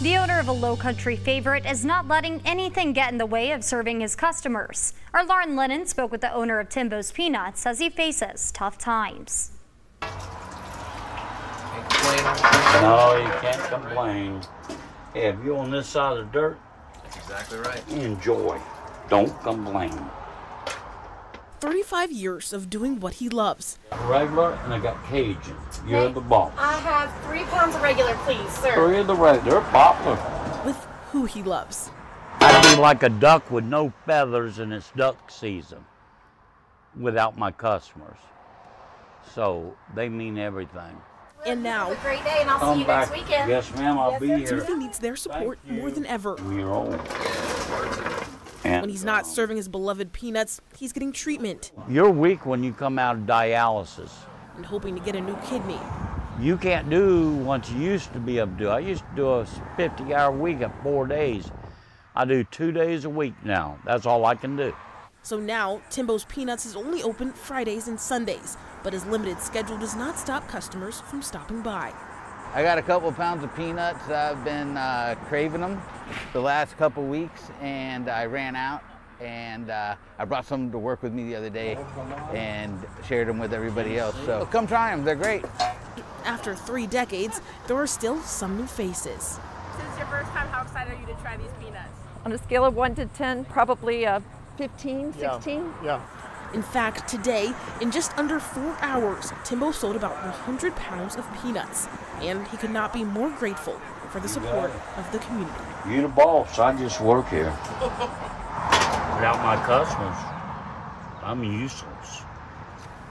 The owner of a low country favorite is not letting anything get in the way of serving his customers. Our Lauren Lennon spoke with the owner of Timbo's Peanuts as he faces tough times. No, you can't complain. If you're on this side of the dirt, That's exactly right. enjoy. Don't complain. 35 years of doing what he loves. Regular, and I got Cajun. You're the boss. I have three pounds of regular, please, sir. Three of the regular, they're popular. with who he loves. I'd be like a duck with no feathers and it's duck season without my customers. So they mean everything. And now, Have a great day, and I'll see Come you back. next weekend. Yes, ma'am, I'll be here. Timothy needs their support more than ever. We're old. When he's not serving his beloved peanuts, he's getting treatment You're weak when you come out of dialysis. and hoping to get a new kidney. You can't do what you used to be able to do. I used to do a 50 hour week at four days. I do two days a week now. That's all I can do. So now, Timbo's Peanuts is only open Fridays and Sundays, but his limited schedule does not stop customers from stopping by. I got a couple pounds of peanuts. I've been uh, craving them the last couple weeks, and I ran out. And uh, I brought some to work with me the other day, and shared them with everybody else. So come try them; they're great. After three decades, there are still some new faces. This is your first time. How excited are you to try these peanuts? On a scale of 1 to 10, probably a 15, 16. In fact, today, in just under four hours, Timbo sold about 100 pounds of peanuts, and he could not be more grateful for the support of the community. You're the boss. I just work here. Without my customers, I'm useless.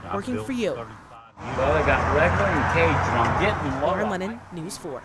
I Working for you. Well, I got regular and Cajun. I'm getting low. Lauren Lennon, News 4.